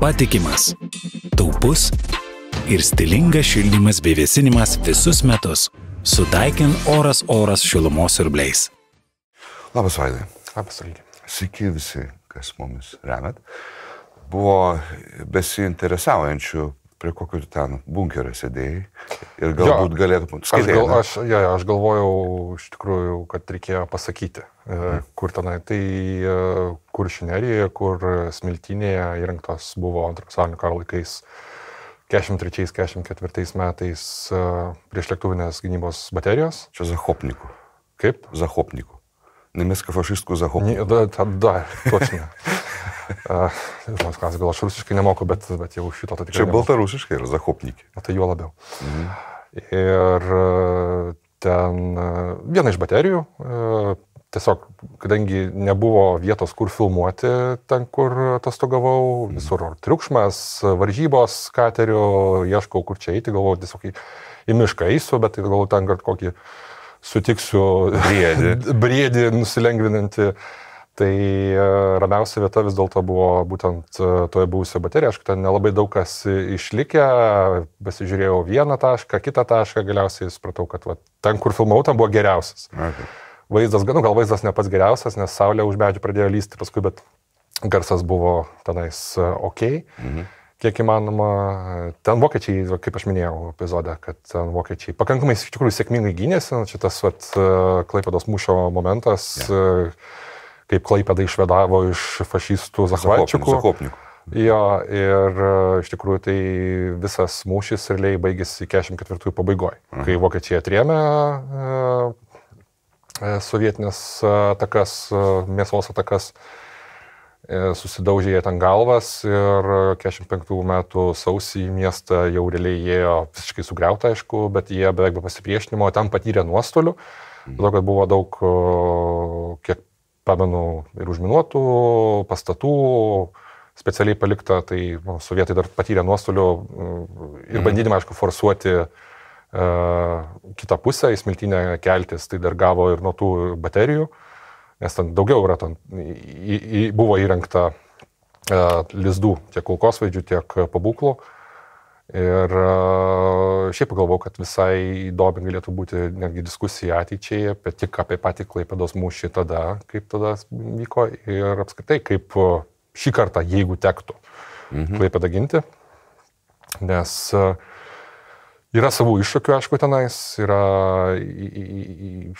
patikimas, taupus ir stilingas šildymas bei vėsinimas visus metus. Su Daikin oras oras šilumos siurbliais. Labas Vaidai. Labas Algi. Sveiki visi, kas mumis remet. Buvo besiinteresaujančių, prie kokio ten bunkerio sėdėjai ir galbūt Jo. galėtum Aš, skaityti. gal, aš, ja, aš galvojau iš tikrųjų, kad reikėjo pasakyti, mhm. kur tenai. Tai e, kuršinerijoje, kur smiltinėje įrengtos buvo antro pasaulinio karo laikais 43-44 metais e, prieš lėktuvinės gynybos baterijos. Čia Zahopnikų. Kaip? Zahopnikų Немецко фашистскую Ni- Zahopnikų. Da, da, da точно. Uh, Žmonės klausia, gal aš rusiškai nemoku, bet, bet jau šito tai tikrai. Čia nemoku. baltarusiškai yra Zahopnikai. O tai juo labiau. Mhm. Ir e, ten e, viena iš baterijų, e, tiesiog, kadangi nebuvo vietos, kur filmuoti, ten, kur atostogavau, visur triukšmas, varžybos katerių, ieškau, kur čia eiti, galvoju, tiesiog į, į mišką eisiu, bet tai galvoju, ten kad kokį sutiksiu Briedį. briedį nusilengvinantį. Tai e, ramiausia vieta vis dėlto buvo būtent e, toje buvusioje baterijoje. Aišku, ten nelabai daug kas išlikę, pasižiūrėjau vieną tašką, kitą tašką, galiausiai supratau, kad va, ten, kur filmavau, ten buvo geriausias. Okay. Vaizdas, nu, gal vaizdas ne pats geriausias, nes saulė už medžių pradėjo lysti paskui, bet garsas buvo tenais e, ok. Mhm. Kiek įmanoma, ten vokiečiai, kaip aš minėjau epizode, kad ten vokiečiai pakankamai iš tikrųjų sėkmingai gynėsi, nu, čia tas vat, Klaipados mūšio momentas, yeah. kaip Klaipada išvedavo iš fašistų Zahvalčikų. Zahopnikų. Jo, ir e, iš tikrųjų tai visas mūšis realiai baigėsi 44 pabaigoje, mhm. kai vokiečiai atrėmė e, e, sovietinės e, atakas, e, mėsos atakas, e, susidaužė jie ten galvas ir 45 metų sausį miestą jau realiai ėjo visiškai sugriauta, aišku, bet jie beveik be pasipriešinimo ten patyrė nuostolių, mhm. to, kad buvo daug, kiek pamenu, ir užminuotų pastatų, specialiai palikta, tai nu, sovietai dar patyrė nuostolių mm, ir bandydami, aišku, forsuoti uh, kitą pusę, į smiltinę keltis, tai dar gavo ir nuo tų baterijų, nes ten daugiau yra, ten į, į, buvo įrengta uh, lizdų tiek kulkosvaidžių, tiek pabūklų. Ir uh, šiaip pagalvojau, kad visai įdomi galėtų būti netgi diskusija ateičiai apie tik apie patį Klaipados mūšį tada, kaip tada vyko ir apskritai kaip uh, šį kartą, jeigu tektų mhm. Klaipadą ginti. Nes uh, yra savų iššūkių, aišku, tenais, yra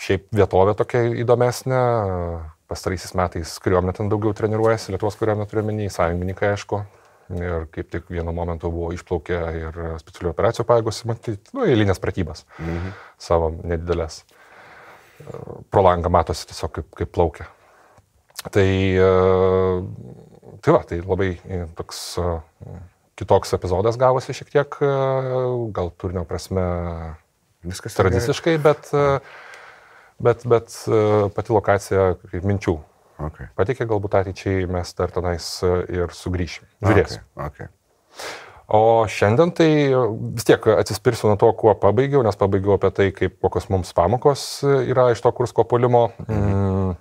šiaip vietovė tokia įdomesnė. Pastaraisiais metais kariuomenė ten daugiau treniruojasi, Lietuvos kariuomenė turiu menį, sąjungininkai, aišku. Ir kaip tik vienu momentu buvo išplaukę ir specialių operacijų pajėgos, matyti, nu, eilinės pratybas mhm. savo nedidelės. Pro langą matosi tiesiog kaip, kaip plaukia. Tai, tai va, tai labai toks kitoks epizodas gavosi šiek tiek, gal turinio prasme Viskas tradiciškai, bet, bet, bet pati lokacija kaip minčių Okay. patikė, galbūt ateičiai mes dar tenais ir sugrįšim. Žiūrėsim. Okay. Okay. O šiandien tai vis tiek atsispirsiu nuo to, kuo pabaigiau, nes pabaigiau apie tai, kaip kokios mums pamokos yra iš to kursko polimo. Mm,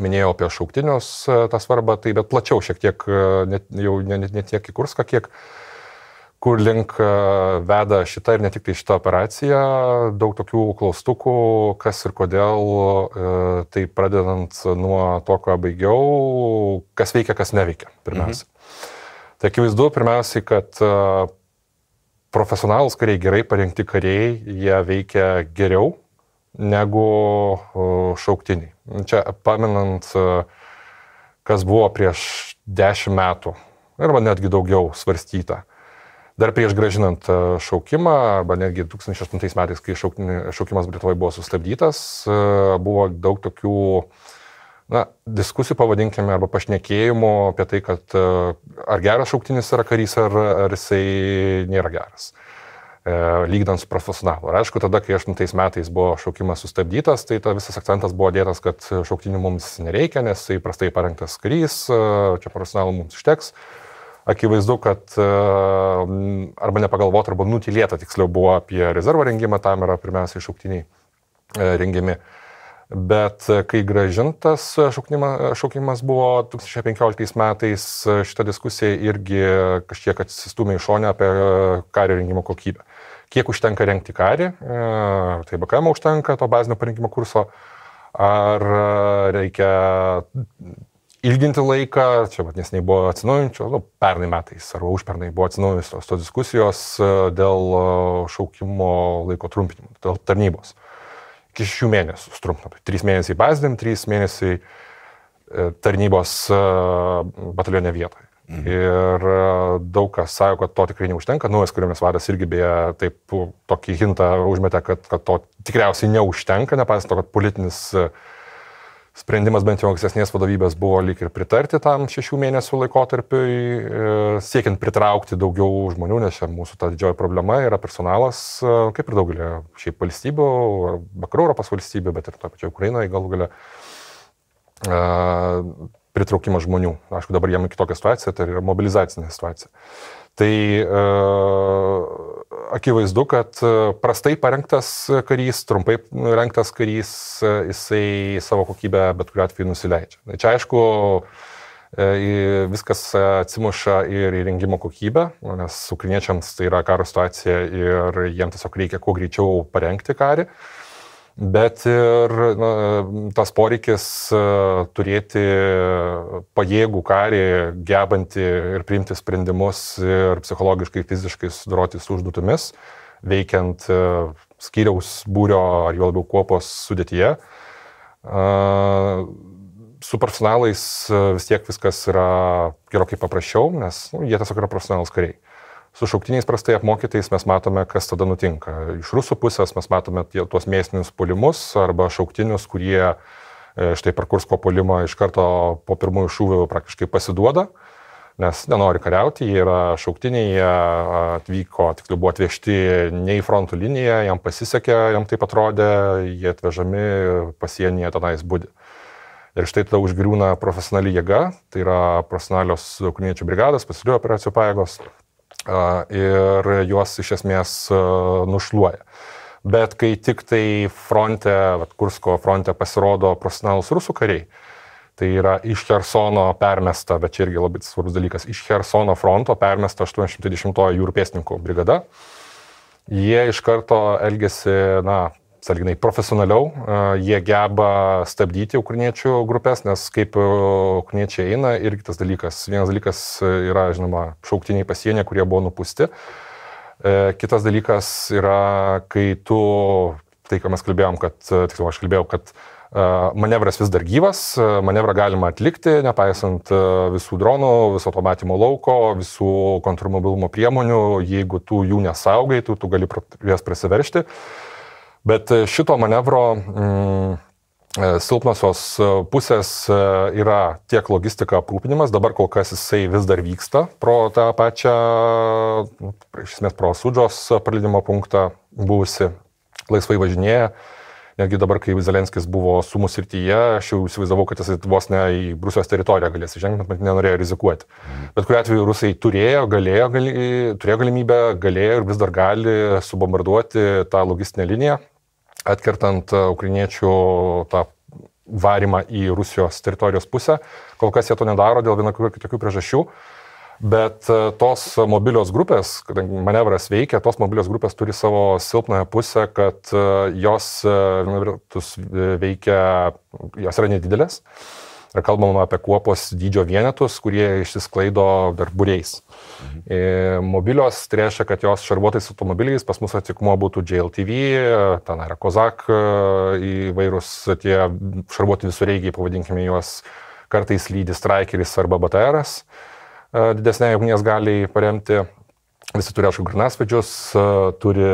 minėjau apie šauktinius tą svarbą, tai bet plačiau šiek tiek, net, jau ne, ne, ne tiek į kurską, kiek kur link veda šita ir ne tik tai šita operacija, daug tokių klaustukų, kas ir kodėl, tai pradedant nuo to, ką baigiau, kas veikia, kas neveikia, pirmiausia. Mhm. Tai akivaizdu, pirmiausiai, kad profesionalus kariai, gerai parengti kariai, jie veikia geriau negu šauktiniai. Čia paminant, kas buvo prieš dešimt metų, arba netgi daugiau svarstyta dar prieš gražinant šaukimą, arba netgi 2008 metais, kai šaukimas Lietuvoje buvo sustabdytas, buvo daug tokių na, diskusijų, pavadinkime, arba pašnekėjimų apie tai, kad ar geras šauktinis yra karys, ar, ar jisai nėra geras. Lygdant su profesionalu. Ir aišku, tada, kai 8 metais buvo šaukimas sustabdytas, tai ta visas akcentas buvo dėtas, kad šauktinių mums nereikia, nes tai prastai parengtas karys, čia profesionalų mums užteks akivaizdu, kad arba nepagalvota, arba nutilėta tiksliau buvo apie rezervo rengimą, tam yra pirmiausiai šauktiniai rengiami. Bet kai gražintas šaukimas buvo 2015 metais, šita diskusija irgi kažkiek atsistumė į šonę apie kario rengimo kokybę. Kiek užtenka renkti karį, ar tai BKM užtenka to bazinio parinkimo kurso, ar reikia ilginti laiką, čia vat, nesiniai buvo atsinaujinčio, nu, pernai metais arba užpernai buvo atsinaujintos tos diskusijos dėl šaukimo laiko trumpinimo, dėl tarnybos iki šių mėnesių sutrumpinam. 3 mėnesiai bazdėm, 3 mėnesiai e, tarnybos e, batalionė vietoje. Mhm. Ir e, daug kas sako, kad to tikrai neužtenka. Naujas kariuomenės vadas irgi beje taip tokį hintą užmetė, kad, kad to tikriausiai neužtenka, nepaisant to, kad politinis uh, sprendimas bent jau ankstesnės vadovybės buvo lyg ir pritarti tam šešių mėnesių laikotarpiui, e, siekiant pritraukti daugiau žmonių, nes čia mūsų ta didžioji problema yra personalas, e, kaip ir daugelį šiaip valstybių, vakarų Europos valstybių, bet ir to pačio Ukrainoje galų galę e, pritraukimas žmonių. Aišku, dabar jiem kitokia situacija, tai yra mobilizacinė situacija. Tai uh, akivaizdu, kad e, prastai parengtas karys, trumpai rengtas karys, e, jisai savo kokybę bet kuriuo atveju nusileidžia. Tai čia aišku, e, viskas atsimuša ir į rengimo kokybę, nes ukriniečiams tai yra karo situacija ir jiems tiesiog reikia kuo greičiau parengti karį. Bet ir na, tas poreikis turėti pajėgų karį, gebantį ir priimti sprendimus ir psichologiškai, fiziškai sudoroti su užduotimis, veikiant skyriaus būrio ar jo labiau kuopos sudėtyje. Su profesionalais vis tiek viskas yra gerokai paprasčiau, nes nu, jie tiesiog yra profesionalus kariai su šauktiniais prastai apmokytais mes matome, kas tada nutinka. Iš rusų pusės mes matome tie, tuos mėsinius polimus arba šauktinius, kurie e, štai per Kursko polimą iš karto po pirmųjų šūvių praktiškai pasiduoda, nes nenori kariauti, jie yra šauktiniai, jie atvyko, tiksliau buvo atvežti ne į frontų liniją, jam pasisekė, jam taip atrodė, jie atvežami pasienyje tenais būdi. Ir štai tada užgriūna profesionali jėga, tai yra profesionalios ukrainiečių brigados, pasilių operacijų pajėgos, ir juos iš esmės nušluoja. Bet kai tik tai fronte, Kursko fronte pasirodo profesionalus rusų kariai, tai yra iš Hersono permesta, bet čia irgi labai svarbus dalykas, iš Hersono fronto permesta 810 jūrų pėstininkų brigada. Jie iš karto elgesi, na, salginai profesionaliau, jie geba stabdyti ukrainiečių grupės, nes kaip ukrainiečiai eina, irgi tas dalykas. Vienas dalykas yra, žinoma, šauktiniai pasienė, kurie buvo nupusti. E, kitas dalykas yra, kai tu, tai ką mes kalbėjom, kad, tiksliau, aš kalbėjau, kad manevras vis dar gyvas, manevrą galima atlikti, nepaisant visų dronų, viso to matymo lauko, visų kontrmobilumo priemonių, jeigu tu jų nesaugai, tu, tu gali jas prasiveršti. Bet e, šito manevro mm, e, silpnosios e, pusės yra tiek logistika aprūpinimas, dabar kol kas jisai vis dar vyksta pro tą pačią, nu, iš esmės pro Sudžos praleidimo punktą buvusi, laisvai važinėja. Netgi dabar, kai Zelenskis buvo sumų srityje, aš jau įsivaizdavau, kad jis vos ne į Rusijos teritoriją galės įžengti, bet nenorėjo rizikuoti. Bet kuriu atveju rusai turėjo, galėjo, gali, turėjo galimybę, galėjo ir vis dar gali subombarduoti tą logistinę liniją, atkertant e, ukrainiečių tą varimą į Rusijos teritorijos pusę. Kol kas jie to nedaro dėl vienokių ir kitokių priežasčių. Bet e, tos mobilios grupės, kadangi manevras veikia, tos mobilios grupės turi savo silpnąją pusę, kad e, jos veikia, jos yra nedidelės. Ir kalbama apie kuopos dydžio vienetus, kurie išsisklaido dar būriais. Mhm. E, mobilios tai reiškia, kad jos šarvuotais automobiliais pas mus atikmuo būtų JLTV, ten yra Kozak, e, įvairūs tie šarvuoti visureigiai, pavadinkime juos, kartais lydi Strikeris arba BTRas. E, didesnė ugnies gali paremti. Visi turi, aišku, granasvedžius, turi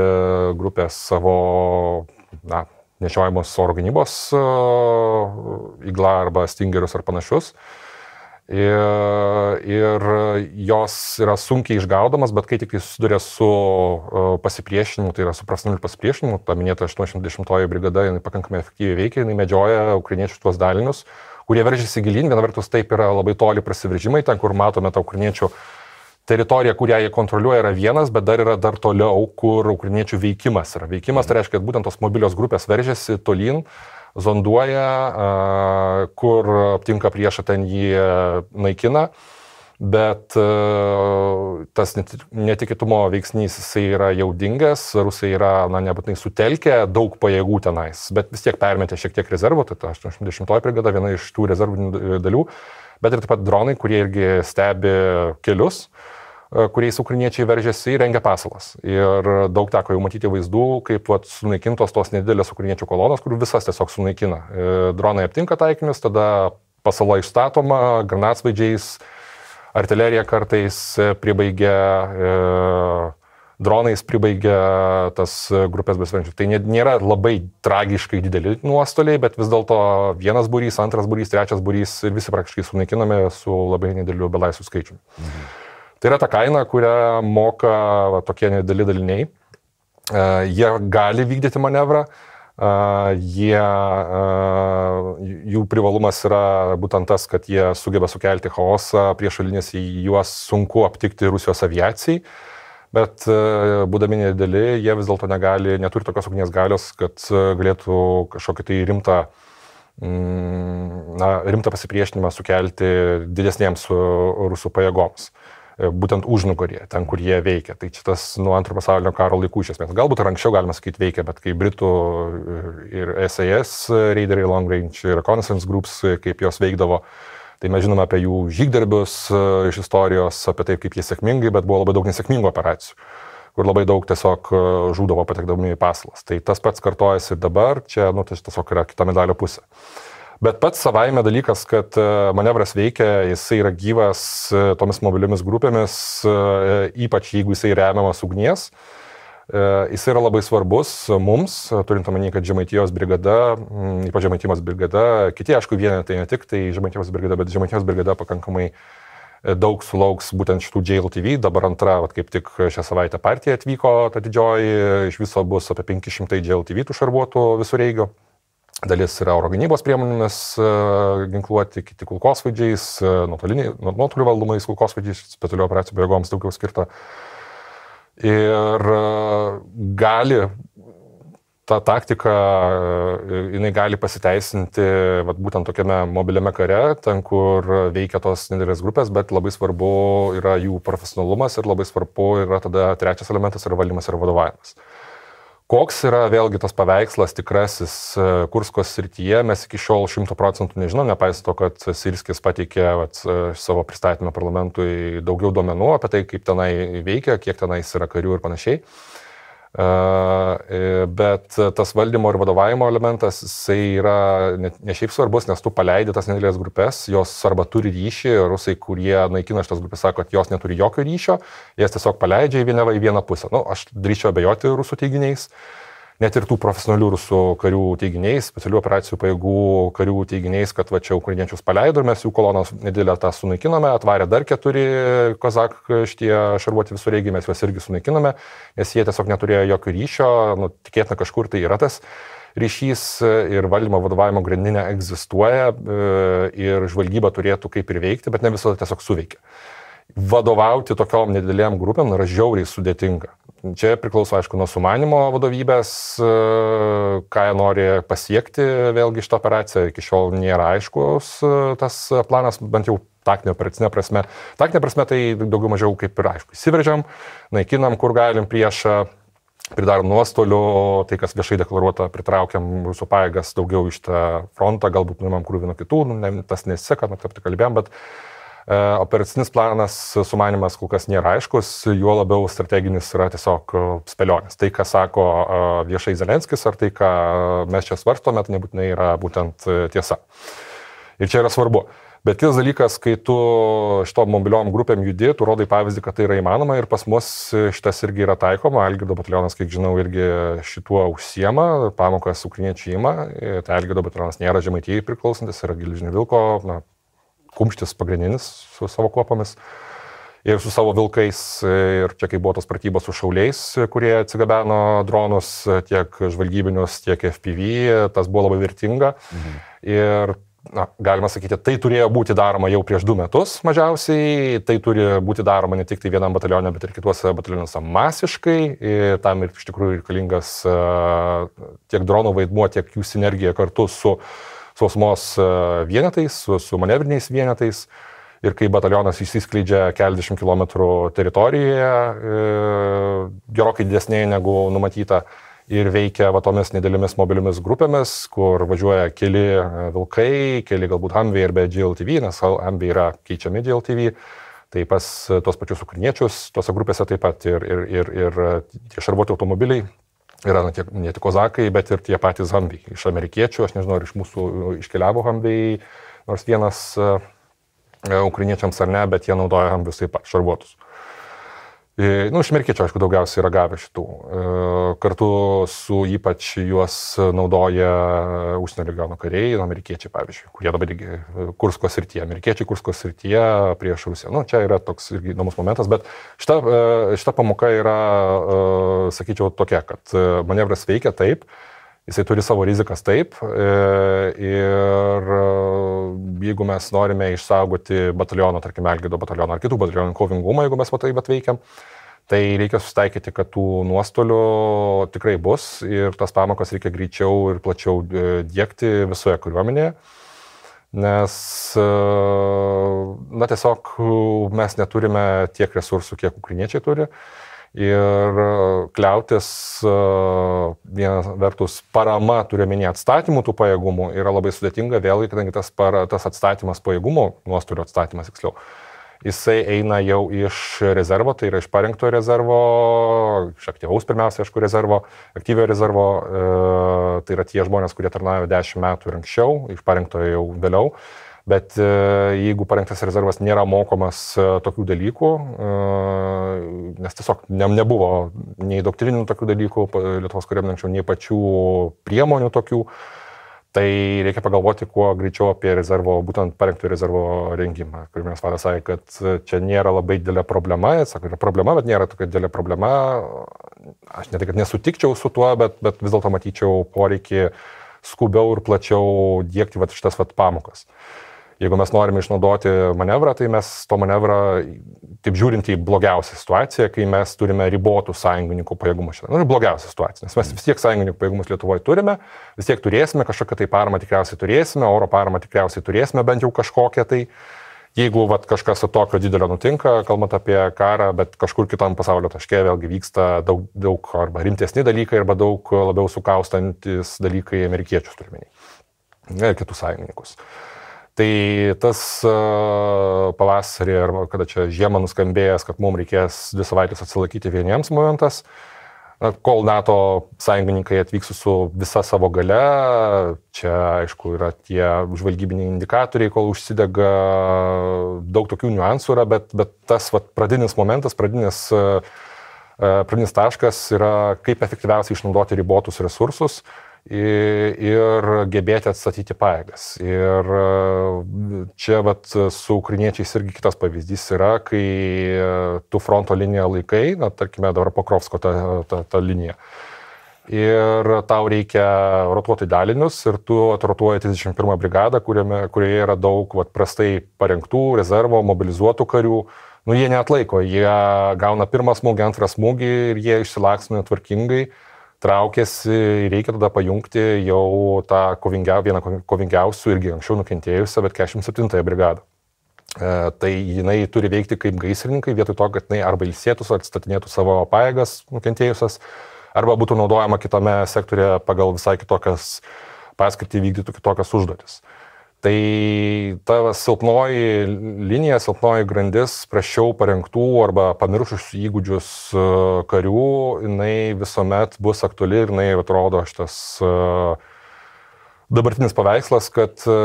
grupės savo na, nešiojamos oro gynybos įgla arba stingerius ar panašius. Ir, ir jos yra sunkiai išgaudomas, bet kai tik jis susiduria su pasipriešinimu, tai yra su prasnamiu pasipriešinimu, ta minėta 80-oji brigada, jinai pakankamai efektyviai veikia, jinai medžioja ukrainiečių tuos dalinius, kurie veržiasi gilin, viena vertus taip yra labai toli prasiveržimai, ten kur matome tą ukrainiečių uh, teritorija, kurią jie kontroliuoja, yra vienas, bet dar yra dar toliau, kur ukrainiečių veikimas yra. Veikimas tai reiškia, kad būtent tos mobilios grupės veržiasi tolyn, zonduoja, kur aptinka priešą, ten jį naikina. Bet tas netikėtumo veiksnys jisai yra jaudingas, rusai yra, na, nebūtinai sutelkę daug pajėgų tenais, bet vis tiek permetė šiek tiek rezervų, tai ta 80 brigada viena iš tų rezervų dalių, bet ir taip pat dronai, kurie irgi stebi kelius kuriais ukriniečiai veržėsi rengia pasalas. Ir daug teko jau matyti vaizdų, kaip vat, sunaikintos tos nedidelės ukriniečių kolonos, kurių visas tiesiog sunaikina. E, dronai aptinka taikinius, tada pasala išstatoma, granatsvaidžiais, artilerija kartais e, pribaigia, e, dronais pribaigia tas grupės besvenčių. Tai nėra labai tragiškai dideli nuostoliai, bet vis dėlto vienas būrys, antras būrys, trečias būrys ir visi praktiškai sunaikinami su labai nedideliu belaisvių skaičiumi. Mhm. Tai yra ta kaina, kurią moka va, tokie nedideli daliniai. Uh, jie gali vykdyti manevrą, uh, jie, uh, jų privalumas yra būtent tas, kad jie sugeba sukelti chaosą priešalinės, juos sunku aptikti Rusijos aviacijai, bet būdami nedideli, jie vis dėlto negali, neturi tokios ugnies galios, kad galėtų kažkokį tai rimtą mm, na, rimtą pasipriešinimą sukelti didesniems rusų pajėgoms. E, būtent užnugarėje, ten, kur jie veikia. Tai čia tas nuo antrojo pasaulinio karo laikų iš esmės. Galbūt ir anksčiau galima sakyti veikia, bet kai Britų ir SAS raideriai Long Range ir Reconnaissance Groups, kaip jos veikdavo, tai mes žinome apie jų žygdarbius e, iš istorijos, apie tai, kaip jie sėkmingai, bet buvo labai daug nesėkmingų operacijų kur labai daug tiesiog e, žūdavo patekdami į paslas. Tai tas pats kartojasi ir dabar, čia, nu, tai tiesiog yra kita medalio pusė. Bet pats savaime dalykas, kad e, manevras veikia, jisai yra gyvas e, tomis mobiliomis grupėmis, e, ypač jeigu jisai remiamas ugnies. Jis yra labai svarbus mums, turint omeny, kad Žemaitijos brigada, ypač Žemaitijos brigada, kiti, aišku, vienetai ne tik tai Žemaitijos brigada, bet Žemaitijos brigada pakankamai daug sulauks būtent šitų JLTV, dabar antra, vat, kaip tik šią savaitę partija atvyko, ta didžioji, iš viso bus apie 500 JLTV tų šarvuotų visų reigių. Dalis yra oro gynybos priemonėmis e, ginkluoti, kiti kulkosvaidžiais, e, nuotoliu valdomais kulkosvaidžiais, specialių operacijų pajėgoms daugiau skirta. Ir e, gali ta taktika, jinai gali pasiteisinti vat, būtent tokiame mobiliame kare, ten, kur veikia tos nedidelės grupės, bet labai svarbu yra jų profesionalumas ir labai svarbu yra tada trečias elementas yra valdymas ir vadovavimas. Koks yra vėlgi tas paveikslas tikrasis e, Kurskos srityje, mes iki šiol šimtų procentų nežinom, nepaisant to, kad Sirskis pateikė vat, e, savo pristatymą parlamentui daugiau duomenų apie tai, kaip tenai veikia, kiek tenais yra karių ir panašiai. E, bet tas valdymo ir vadovavimo elementas, jisai yra ne, šiaip svarbus, nes tu paleidi tas nedidelės grupės, jos arba turi ryšį, rusai, kurie naikina šitas grupės, sako, kad jos neturi jokio ryšio, jas tiesiog paleidžia į vieną, į vieną pusę. Nu, aš drįčiau abejoti rusų teiginiais. Uh, net ir tų profesionalių rusų karių teiginiais, specialių operacijų pajėgų karių teiginiais, kad va čia ukrainiečius paleido ir mes jų kolonos nedidelę tą sunaikinome, atvarė dar keturi kozak šitie šarvuoti visureigiai, mes juos irgi sunaikinome, nes jie tiesiog neturėjo jokio ryšio, nu, tikėtina kažkur tai yra tas ryšys ir valdymo vadovavimo grandinė egzistuoja e, ir žvalgyba turėtų kaip ir veikti, bet ne visada tiesiog suveikia vadovauti tokiom nedidelėm grupėm yra žiauriai sudėtinga. Čia priklauso, aišku, nuo sumanimo vadovybės, e, ką jie nori pasiekti vėlgi šitą operaciją. Iki šiol nėra aiškus e, tas planas, bent jau taktinė operacinė prasme. Taktinė prasme tai daugiau mažiau kaip ir aišku. Įsiveržiam, naikinam, kur galim priešą, pridarom nuostolių, tai kas viešai deklaruota, pritraukiam rusų pajėgas daugiau iš tą frontą, galbūt nuimam krūvį nuo kitų, nu, ne, tas nesiseka, nu, taip tik kalbėjom, bet E, operacinis planas, sumanimas kol kas nėra aiškus, juo labiau strateginis yra tiesiog e, spėlionės. Tai, ką sako e, viešai Zelenskis, ar tai, ką mes čia svarstome, tai nebūtinai yra būtent tiesa. Ir čia yra svarbu. Bet kitas dalykas, kai tu šito mobiliom grupėm judi, tu rodai pavyzdį, kad tai yra įmanoma ir pas mus šitas irgi yra taikoma. Algirdo batalionas, kiek žinau, irgi šituo užsiema, pamokas ukriniečiai ima. Tai Algirdo batalionas nėra žemaitijai priklausantis, yra Gilžinio Vilko, na, kumštis pagrindinis su savo kopomis ir su savo vilkais. Ir čia, kai buvo tos pratybos su šauliais, kurie atsigabeno dronus tiek žvalgybinius, tiek FPV, tas buvo labai vertinga. Mhm. Ir na, galima sakyti, tai turėjo būti daroma jau prieš du metus mažiausiai, tai turi būti daroma ne tik tai vienam batalionė, bet ir kituose batalionuose masiškai, ir tam ir iš tikrųjų reikalingas tiek dronų vaidmuo, tiek jų sinergija kartu su sausmos vienetais, su, su manevriniais vienetais. Ir kai batalionas įsiskleidžia keliasdešimt kilometrų teritorijoje, e, gerokai didesnėje negu numatyta, ir veikia va tomis nedėlėmis mobiliomis grupėmis, kur važiuoja keli e, vilkai, keli galbūt Humvee ir be GLTV, nes Humvee yra keičiami GLTV. Tai pas e, tuos pačius ukriniečius, tuose grupėse taip pat ir, ir, ir, ir e, tie šarvuoti automobiliai yra ne tik, ne tik kozakai, bet ir tie patys Humvee. Iš amerikiečių, aš nežinau, ar iš mūsų iškeliavo Humvee nors vienas uh, ukriniečiams ar ne, bet jie naudoja Humvee taip pat šarvuotus. E, nu, iš amerikiečių, aišku, daugiausiai yra gavę šitų. E, kartu su ypač juos naudoja užsienio regiono kariai, amerikiečiai, pavyzdžiui, kurie dabar irgi e, Kursko srityje, amerikiečiai Kursko srityje prieš Rusiją. Nu, čia yra toks irgi įdomus momentas, bet šita, šita pamoka yra, sakyčiau, tokia, kad manevras veikia taip, jisai turi savo rizikas taip. Ir jeigu mes norime išsaugoti bataliono, tarkime, Elgido bataliono ar kitų batalionų kovingumą, jeigu mes matai bet veikiam, tai reikia susitaikyti, kad tų nuostolių tikrai bus ir tas pamokas reikia greičiau ir plačiau e, dėkti visoje kariuomenėje. Nes, e, na, tiesiog mes neturime tiek resursų, kiek ukriniečiai turi. Ir kliautis viena vertus parama, turiuomenį atstatymų tų pajėgumų, yra labai sudėtinga vėlgi, kadangi tas, para, tas atstatymas pajėgumų, nuostolių atstatymas tiksliau, jisai eina jau iš rezervo, tai yra iš parengto rezervo, iš aktyvaus pirmiausia, aišku, rezervo, aktyvio rezervo, e, tai yra tie žmonės, kurie tarnavo 10 metų ir anksčiau, iš parengto jau vėliau. Bet e, jeigu parengtas rezervas nėra mokomas e, tokių dalykų, e, nes tiesiog ne, nebuvo nei doktrininių tokių dalykų Lietuvos kariuomenė anksčiau, nei pačių priemonių tokių, tai reikia pagalvoti kuo greičiau apie rezervo, būtent parengtų rezervo rengimą. Kariuomenės vadas sakė, kad čia nėra labai didelė problema, jis sako, yra problema, bet nėra tokia didelė problema. Aš ne tai, kad nesutikčiau su tuo, bet, bet vis dėlto matyčiau poreikį skubiau ir plačiau dėkti vat, šitas vat, pamokas. Uh, Jeigu mes norime išnaudoti manevrą, tai mes to manevrą, taip žiūrint į blogiausią situaciją, kai mes turime ribotų sąjungininkų pajėgumus. Nu, ir blogiausia situacija, nes mes vis tiek sąjungininkų pajėgumus Lietuvoje turime, vis tiek turėsime, kažkokią tai paramą tikriausiai turėsime, oro paramą tikriausiai turėsime, bent jau kažkokią tai. Jeigu vat, kažkas tokio didelio nutinka, kalbant apie karą, bet kažkur kitam pasaulio taške vėlgi vyksta daug, daug arba rimtesni dalykai, arba daug labiau sukaustantis dalykai amerikiečius turime. Ir kitus sąjungininkus. Uh, Tai tas pavasarį ar kada čia žiemą nuskambėjęs, kad mums reikės dvi savaitės atsilaikyti vieniems momentas, kol NATO sąjungininkai atvyks su visa savo gale, čia aišku yra tie žvalgybiniai indikatoriai, kol užsidega, daug tokių niuansų yra, bet, bet tas vat, pradinis momentas, pradinis, pradinis taškas yra kaip efektyviausiai išnaudoti ribotus resursus ir gebėti atstatyti pajėgas. Ir e, čia vat, su ukriniečiais irgi kitas pavyzdys yra, kai e, tu fronto liniją laikai, na, tarkime, dabar Pokrovsko ta, ta, ta linija. Ir tau reikia rotuoti dalinius ir tu atrotuoji 31 brigadą, kuriame, kurioje yra daug vat, prastai parengtų, rezervo, mobilizuotų karių. Nu, jie neatlaiko, jie gauna pirmą smūgį, antrą smūgį ir jie išsilaksina tvarkingai traukiasi ir reikia tada pajungti jau tą kovingia, vieną kovingiausių irgi anksčiau nukentėjusią, bet 47 brigadą. E, tai jinai turi veikti kaip gaisrininkai, vietoj to, kad jinai arba ilsėtus, atstatinėtų savo pajėgas nukentėjusias, arba būtų naudojama kitame sektorėje pagal visai kitokias paskirtį vykdytų kitokias užduotis. Tai ta silpnoji linija, silpnoji grandis, prašiau parengtų arba pamiršusių įgūdžius e, karių, jinai visuomet bus aktuali ir jinai atrodo šitas e, dabartinis paveikslas, kad e,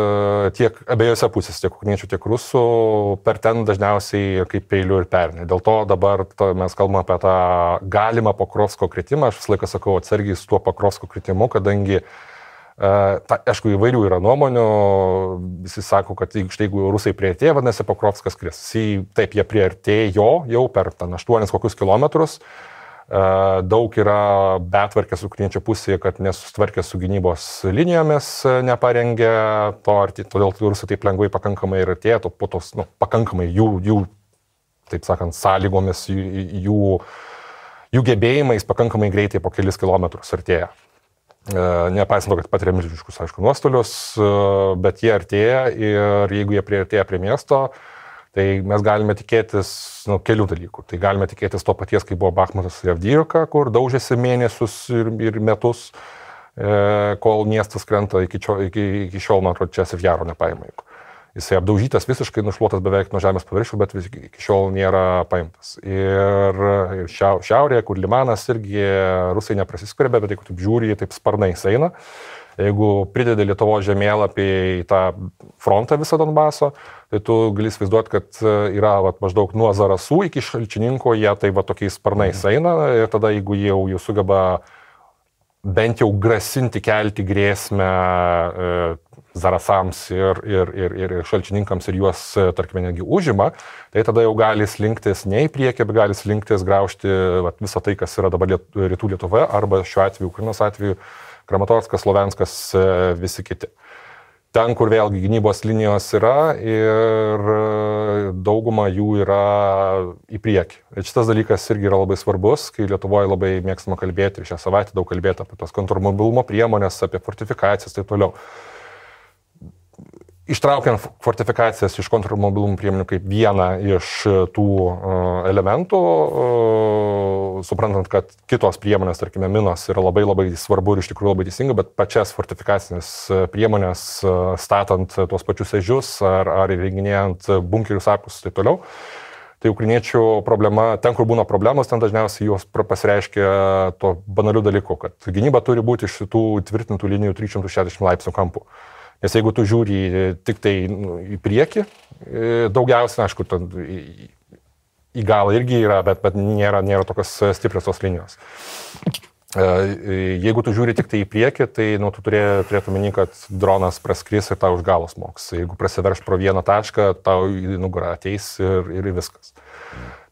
tiek abiejose pusėse, tiek ukniečių, tiek rusų, per ten dažniausiai kaip peiliu ir pernai. Dėl to dabar to mes kalbame apie tą galimą Pokrovsko kritimą. Aš visą laiką sakau atsargiai su tuo Pokrovsko kritimu, kadangi uh, Ta, aišku, įvairių yra nuomonių, visi sako, kad štai jeigu rusai prieartėja, vadinasi, Pokrovskas kris. Taip, jie prieartėjo jau per ten 8 kokius kilometrus, daug yra betvarkės ukrainiečių pusėje, kad nesustvarkė su gynybos linijomis, neparengė to, todėl rusai taip lengvai pakankamai ir atėjo, po tos, nu, pakankamai jų, jų, taip sakant, sąlygomis, jų, jų, jų gebėjimais pakankamai greitai po kelis kilometrus artėja. Nepaisant to, kad patiria milžiniškus, aišku, nuostolius, bet jie artėja ir jeigu jie prieartėja prie miesto, Tai mes galime tikėtis nu, kelių dalykų. Tai galime tikėtis to paties, kai buvo Bakhmutas ir Avdyjoka, kur daužėsi mėnesius ir, ir metus, e, kol miestas krenta iki, čio, iki, iki šiol, man atrodo, čia Sivjaro nepaima. Jisai apdaužytas visiškai, nušluotas beveik nuo žemės paviršių, bet iki šiol nėra paimtas. Ir, ir šiaurėje, kur Limanas irgi rusai neprasiskverbė, bet jeigu taip žiūri, taip sparnais eina. Jeigu pridedi Lietuvo žemėlapį į tą frontą visą Donbaso, tai tu gali įsivaizduoti, kad yra vat, maždaug nuo Zarasų iki Šalčininko, jie tai va tokiais sparnais mhm. eina ir tada jeigu jau, jau sugeba bent jau grasinti kelti grėsmę e, Zarasams ir, ir, ir, ir šalčininkams ir juos, e, tarkime, netgi užima, tai tada jau gali slinktis ne į priekį, bet gali slinktis graužti vat, visą tai, kas yra dabar liet, rytų Lietuvoje arba šiuo atveju, Ukrainos atveju, Kramatorskas, Slovenskas, e, visi kiti. Ten, kur vėlgi gynybos linijos yra ir e, dauguma jų yra į priekį. Ir šitas dalykas irgi yra labai svarbus, kai Lietuvoje labai mėgstama kalbėti ir šią savaitę daug kalbėti apie tos kontrmobilumo priemonės, apie fortifikacijas ir taip toliau ištraukiant fortifikacijas iš kontrmobilumo priemonių kaip vieną iš tų elementų, suprantant, kad kitos priemonės, tarkime, minos yra labai labai svarbu ir iš tikrųjų labai teisinga, bet pačias fortifikacinės priemonės, statant tuos pačius ežius ar, ar įrenginėjant bunkerius apkus ir taip toliau. Tai ukrainiečių problema, ten, kur būna problemos, ten dažniausiai jos pasireiškia to banaliu dalyku, kad gynyba turi būti iš šitų tvirtintų linijų 360 laipsnių kampų. Nes jeigu tu žiūri tik tai nu, į priekį, e, daugiausia, aišku, ten, į, galą irgi yra, bet, bet nėra, nėra tokios stiprios tos linijos. E, jeigu tu žiūri tik tai į priekį, tai nu, tu turė, turėtų meni, kad dronas praskris ir tau už galos moks. Jeigu prasiverš pro vieną tašką, tau į nugarą ateis ir, ir viskas.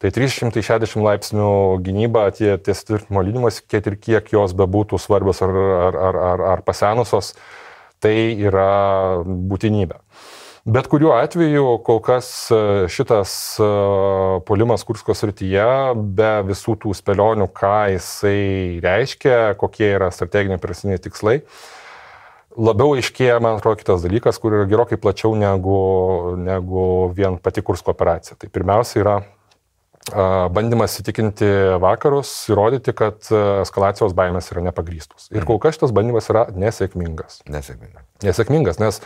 Tai 360 laipsnių gynyba, tie ties tvirtimo linimas, kiek ir kiek jos bebūtų svarbios ar, ar, ar, ar, ar pasenusios, uh, tai yra būtinybė. Bet kuriuo atveju kol kas e, šitas e, polimas Kursko srityje, be visų tų spėlionių, ką jisai reiškia, kokie yra strateginiai prasiniai tikslai, labiau aiškėja, man atrodo, kitas dalykas, kur yra gerokai plačiau negu, negu vien pati Kursko operacija. Tai pirmiausia yra bandymas įtikinti vakarus, įrodyti, kad eskalacijos baimės yra nepagrystos. Ir kol kas šitas bandymas yra nesėkmingas. Nesėkmingas. Nesėkmingas, nes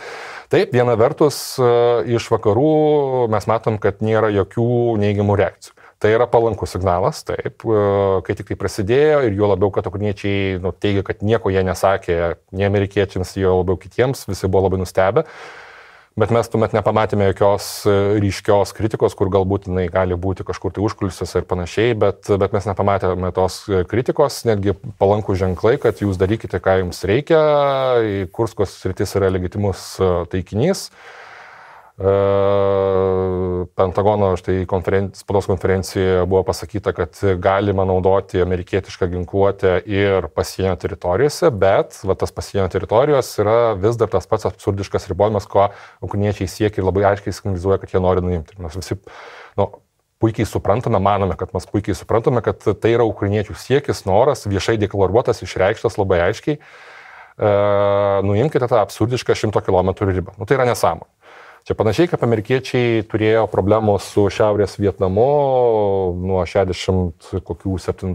taip, viena vertus iš vakarų mes matom, kad nėra jokių neigiamų reakcijų. Tai yra palankus signalas, taip, kai tik tai prasidėjo ir juo labiau, kad ukrainiečiai nu, teigia, kad nieko jie nesakė, nei amerikiečiams, jo labiau kitiems, visi buvo labai nustebę bet mes tuomet nepamatėme jokios e, ryškios kritikos, kur galbūt jinai gali būti kažkur tai užkulisiuose ir panašiai, bet, bet mes nepamatėme tos kritikos, netgi palankų ženklai, kad jūs darykite, ką jums reikia, Kurskos sritis yra legitimus e, taikinys. Pentagono štai konferenci spaudos konferencijoje buvo pasakyta, kad galima naudoti amerikietišką ginkluotę ir pasienio teritorijose, bet va, tas pasienio teritorijos yra vis dar tas pats absurdiškas ribojimas, ko ukrainiečiai siekia ir labai aiškiai signalizuoja, kad jie nori nuimti. Mes visi nu, puikiai suprantame, manome, kad mes puikiai suprantame, kad tai yra ukrainiečių siekis, noras, viešai deklaruotas, išreikštas labai aiškiai. E, nuimkite tą absurdišką 100 km ribą. Nu, tai yra nesąmonė. Čia panašiai kaip amerikiečiai turėjo problemų su Šiaurės Vietnamu nuo 67,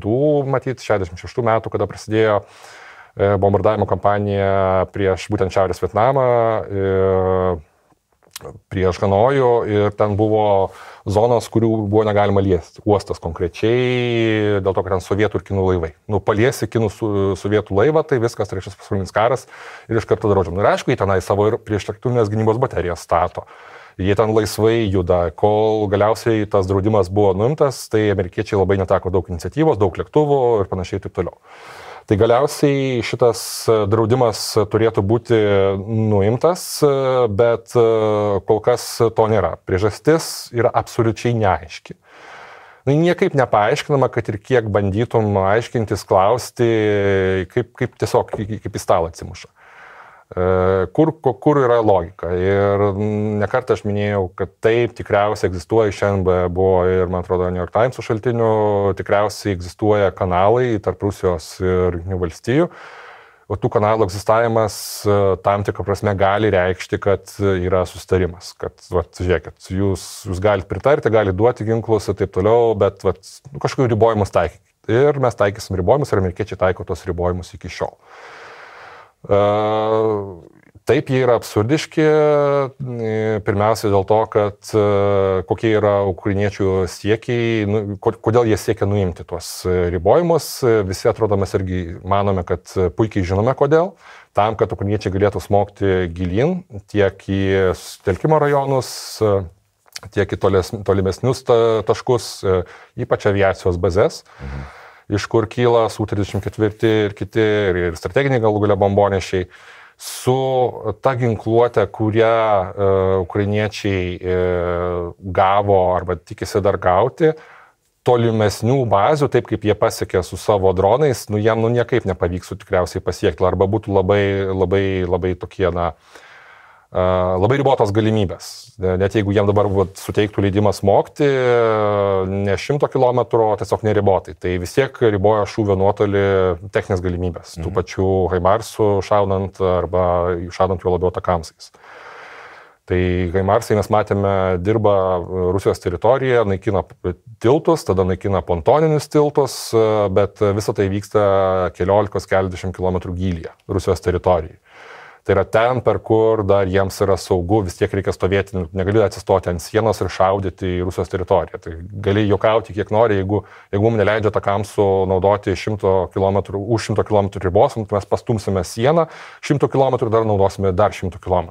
matyt, 66 metų, kada prasidėjo e, bombardavimo kampanija prieš būtent Šiaurės Vietnamą, e, prieš Hanojų ir ten buvo zonos, kurių buvo negalima liesti. Uostas konkrečiai, dėl to, kad ten sovietų ir kinų laivai. Nu, paliesi kinų su, sovietų laivą, tai viskas, trečias pasaulinis karas ir iš karto draudžiam. Ir aišku, jie tenai savo ir prieš lėktuvinės gynybos baterijas stato. Jie ten laisvai juda. Kol galiausiai tas draudimas buvo nuimtas, tai amerikiečiai labai neteko daug iniciatyvos, daug lėktuvų ir panašiai taip toliau. Tai galiausiai šitas e, draudimas turėtų būti nuimtas, e, bet e, kol kas to nėra. Priežastis yra absoliučiai neaiški. nu, niekaip nepaaiškinama, kad ir kiek bandytum aiškintis, klausti, kaip, kaip tiesiog kaip į stalą atsimuša. E, kur, kur yra logika. Ir nekartą aš minėjau, kad taip tikriausiai egzistuoja, šiandien buvo ir, man atrodo, New York Times šaltinių, tikriausiai egzistuoja kanalai tarp Rusijos ir Junktinių valstijų. O tų kanalų egzistavimas e, tam tikrą prasme gali reikšti, kad yra sustarimas, kad, vat, žiūrėkit, jūs, jūs galite pritarti, galite duoti ginklus ir taip toliau, bet vat, nu, kažkokiu ribojimus taikykite. Ir mes taikysim ribojimus ir amerikiečiai taiko tos ribojimus iki šiol. Uh, Taip, jie yra absurdiški, pirmiausia dėl to, kad kokie yra ukrainiečių siekiai, nu, kodėl jie siekia nuimti tuos ribojimus. Visi atrodo mes irgi manome, kad puikiai žinome kodėl. Tam, kad ukrainiečiai galėtų smogti gilin tiek į telkimo rajonus, tiek į toles, tolimesnius taškus, ypač aviacijos bazės. Mhm iš kur kyla Su-34 ir kiti, ir, ir strateginiai galų galia bombonešiai, su ta ginkluotė, kurią e, ukrainiečiai e, gavo arba tikisi dar gauti, tolimesnių bazių, taip kaip jie pasiekė su savo dronais, nu jiem nu niekaip nepavyks tikriausiai pasiekti, arba būtų labai, labai, labai tokie, na, uh, labai ribotos galimybės. Net jeigu jiem dabar vat, suteiktų leidimą smogti ne 100 km, o tiesiog neribotai, tai vis tiek riboja šūvio nuotolį techninės galimybės. Mhm. Tų pačių Haimarsų šaudant arba šaudant juo labiau takamsais. Tai Haimarsai mes matėme dirba Rusijos teritorijoje, naikina tiltus, tada naikina pontoninius tiltus, bet visa tai vyksta keliolikos, keliasdešimt kilometrų gylyje Rusijos teritorijoje. Tai yra ten, per kur dar jiems yra saugu, vis tiek reikia stovėti, negali atsistoti ant sienos ir šaudyti į Rusijos teritoriją. Tai gali juokauti kiek nori, jeigu, jeigu mums neleidžia takams naudoti 100 km, už 100 km ribos, tai mes pastumsime sieną, 100 km dar naudosime dar 100 km.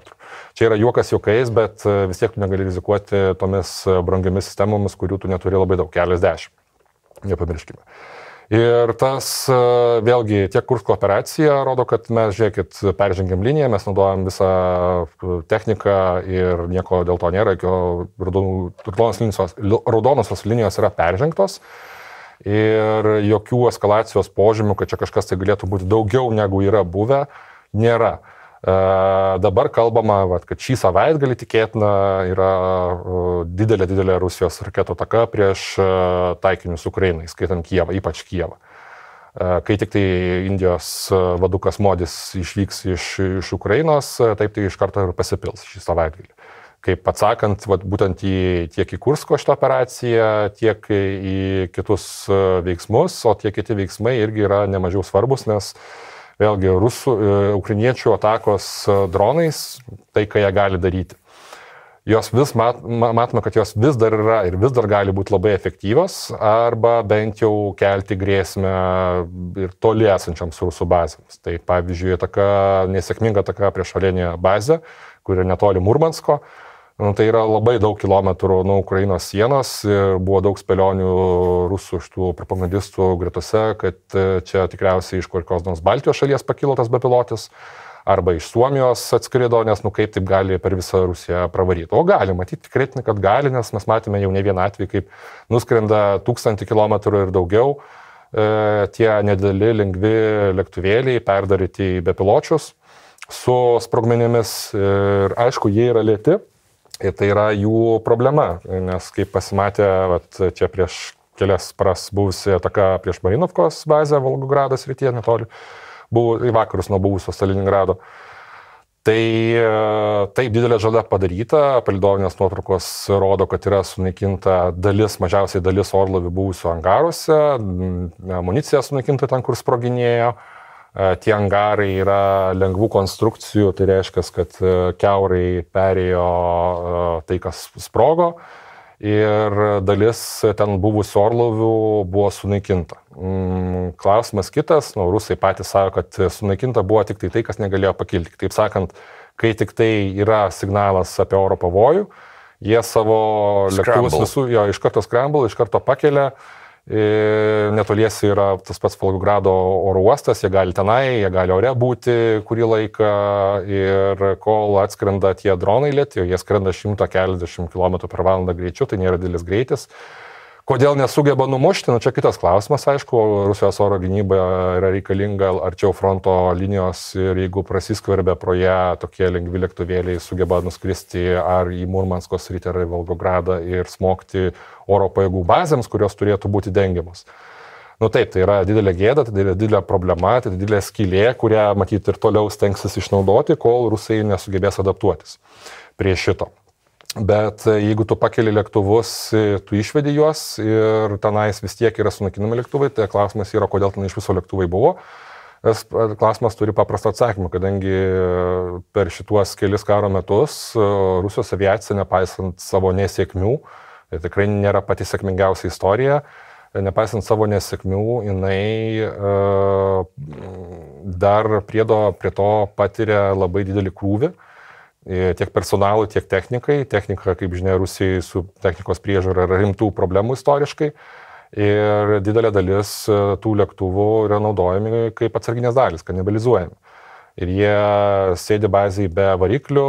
Čia yra juokas juokais, bet e, vis tiek tu negali rizikuoti tomis brangiamis sistemomis, kurių tu neturi labai daug, keliasdešimt. Nepamirškime. Ir tas e, vėlgi tiek Kursko operacija rodo, kad mes, žiūrėkit, peržengėm liniją, mes naudojam visą e, techniką ir nieko dėl to nėra, raudonos linijos, raudonosios linijos yra peržengtos. Ir jokių eskalacijos požymių, kad čia kažkas tai galėtų būti daugiau negu yra buvę, nėra. Dabar kalbama, vat, kad šį savaitgalį tikėtina yra didelė, didelė Rusijos raketų ataka prieš taikinius Ukrainai, skaitant Kievą, ypač Kievą. Kai tik tai Indijos vadukas Modis išvyks iš, iš Ukrainos, taip tai iš karto ir pasipils šį savaitgalį. Kaip atsakant vat, būtent į, tiek į Kursko šitą operaciją, tiek į kitus veiksmus, o tie kiti veiksmai irgi yra nemažiau svarbus, nes uh, vėlgi rusų, e, ukrainiečių atakos e, dronais, tai ką jie gali daryti. Jos vis mat, matome, kad jos vis dar yra ir vis dar gali būti labai efektyvios, arba bent jau kelti grėsmę ir toli esančiams rusų bazėms. Tai pavyzdžiui, taka nesėkminga taka prieš Alenį bazę, kuri netoli Murmansko, Nu, tai yra labai daug kilometrų nuo Ukrainos sienos ir buvo daug spėlionių rusų šitų propagandistų gretose, kad e, čia tikriausiai iš kokios nors Baltijos šalies pakilo tas bepilotis arba iš Suomijos atskrido, nes nu kaip taip gali per visą Rusiją pravaryti. O gali, matyti tikrai, kad gali, nes mes matėme jau ne vieną atvejį, kaip nuskrenda tūkstantį kilometrų ir daugiau e, tie nedėli, lengvi lėktuvėliai perdaryti į bepiločius su sprogmenimis ir aišku, jie yra lėti Ir tai yra jų problema, nes kaip pasimatė, vat, čia prieš kelias pras buvusi ataka prieš Marinovkos bazę Volgogradas rytyje netoli, buvo į vakarus nuo buvusio Staliningrado. Tai taip didelė žala padaryta, palidovinės nuotraukos rodo, kad yra sunaikinta dalis, mažiausiai dalis orlavių buvusių angaruose, amunicija sunaikinta ten, kur sproginėjo. Uh, Tie angarai yra lengvų konstrukcijų, tai reiškia, kad keurai perėjo tai, kas sprogo ir dalis ten buvusių orlovių buvo sunaikinta. Mm, klausimas kitas, nu, rusai patys sako, kad sunaikinta buvo tik tai tai, kas negalėjo pakilti. Taip sakant, kai tik tai yra signalas apie oro pavojų, jie savo lėktuvus visų jo iš karto scramble, iš karto pakelia Netoliesi yra tas pats Volgogrado oro uostas, jie gali tenai, jie gali ore būti kurį laiką ir kol atskrenda tie dronai lėti, jie skrenda 140 km per valandą greičiu, tai nėra didelis greitis. Kodėl nesugeba numušti, nu čia kitas klausimas, aišku, Rusijos oro gynyba yra reikalinga arčiau fronto linijos ir jeigu prasiskverbia pro ją tokie lengvi lėktuvėliai sugeba nuskristi ar į Murmansko sritį ar į Volgogradą ir smogti oro pajėgų bazėms, kurios turėtų būti dengiamos. Nu taip, tai yra didelė gėda, tai yra didelė problema, tai didelė skylė, kurią matyti ir toliau stengsis išnaudoti, kol rusai nesugebės adaptuotis prie šito. Bet e, jeigu tu pakeli lėktuvus, e, tu išvedi juos ir tenais vis tiek yra sunaikinami lėktuvai, tai klausimas yra, kodėl ten iš viso lėktuvai buvo. Tas e, klausimas turi paprastą atsakymą, kadangi per šituos kelis karo metus Rusijos aviacija, nepaisant savo nesėkmių, tai tikrai nėra pati sėkmingiausia istorija, nepaisant savo nesėkmių, jinai dar priedo prie to patiria labai didelį krūvį tiek personalui, tiek technikai. Technika, kaip žinia, Rusijai su technikos priežiūra yra rimtų problemų istoriškai. Ir didelė dalis e, tų lėktuvų yra naudojami kaip atsarginės dalis, kanibalizuojami. Ir jie sėdi bazai be variklių,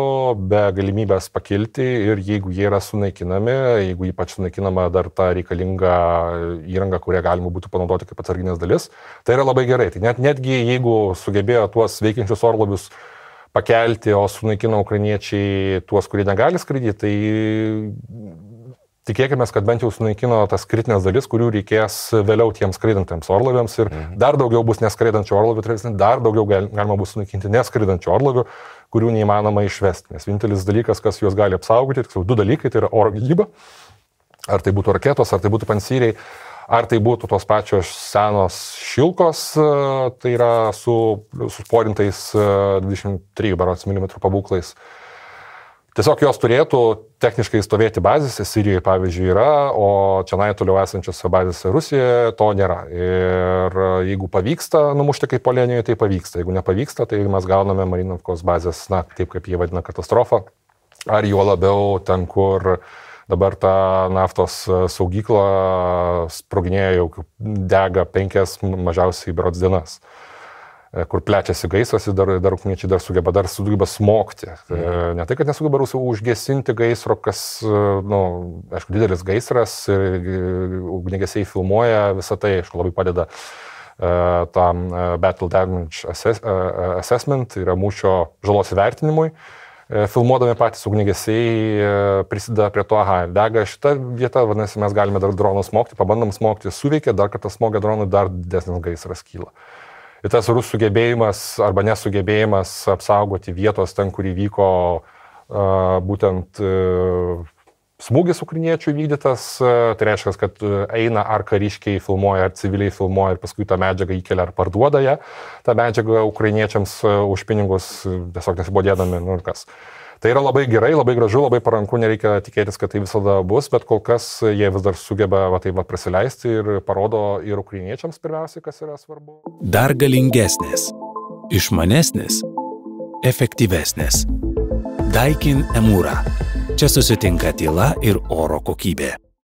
be galimybės pakilti ir jeigu jie yra sunaikinami, jeigu ypač sunaikinama dar ta reikalinga įranga, kurią galima būtų panaudoti kaip atsarginės dalis, tai yra labai gerai. Tai net, netgi jeigu sugebėjo tuos veikiančius orlovius uh, pakelti, o sunaikino ukrainiečiai tuos, kurie negali skraidyti, tai tikėkime, kad bent jau sunaikino tas kritinės dalis, kurių reikės vėliau tiems skraidantiems orlaiviams ir mhm. dar daugiau bus neskraidančių orlaivių, tai dar daugiau galima bus sunaikinti neskraidančių orlaivių, kurių neįmanoma išvesti. Nes vienintelis dalykas, kas juos gali apsaugoti, tiksliau du dalykai, tai yra oro gynyba, ar tai būtų raketos, ar tai būtų pansyriai, Ar tai būtų tos pačios senos šilkos, e, tai yra su susporintais 23 e, barots mm pabūklais. Tiesiog jos turėtų techniškai stovėti bazėse, Sirijoje pavyzdžiui yra, o čia nai toliau esančiose bazėse Rusijoje to nėra. Ir jeigu pavyksta numušti kaip Polenijoje, tai pavyksta. Jeigu nepavyksta, tai mes gauname Marinovkos bazės, na, taip kaip jie vadina katastrofą. Ar juo labiau ten, kur uh, Dabar ta naftos e, saugykla sproginėja jau dega penkias mažiausiai berots dienas e, kur plečiasi gaisras ir dar, dar ukniečiai dar sugeba, dar sugeba smogti. Mhm. Ne tai, kad nesugeba rusų užgesinti gaisro, kas, na, nu, aišku, didelis gaisras ir ugnegesiai filmuoja visą tai, aišku, labai padeda uh, tam Battle Damage assess, Assessment, tai yra mūšio žalos įvertinimui. Uh, filmuodami patys ugnigesiai e, prisideda prie to, aha, dega šitą vietą, vadinasi, mes galime dar dronų smogti, pabandom smogti, suveikia, dar kartą smogia dronų, dar didesnis gaisras kyla. Ir tas rusų sugebėjimas arba nesugebėjimas apsaugoti vietos ten, kur įvyko uh, būtent smūgis ukriniečių vykdytas, tai reiškia, kad eina ar kariškiai filmuoja, ar civiliai filmuoja ir paskui tą medžiagą įkelia ar parduoda ją, tą medžiagą ukrainiečiams už pinigus tiesiog nesibodėdami, nu ir kas. Tai yra labai gerai, labai gražu, labai paranku, nereikia tikėtis, kad tai visada bus, bet kol kas jie vis dar sugeba va, taip va, prasileisti ir parodo ir ukrainiečiams pirmiausiai, kas yra svarbu. Dar galingesnės, išmanesnės, efektyvesnės. Daikin Emūra Čia susitinka tyla ir oro kokybė.